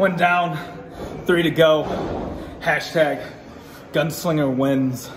One down, three to go. Hashtag gunslinger wins.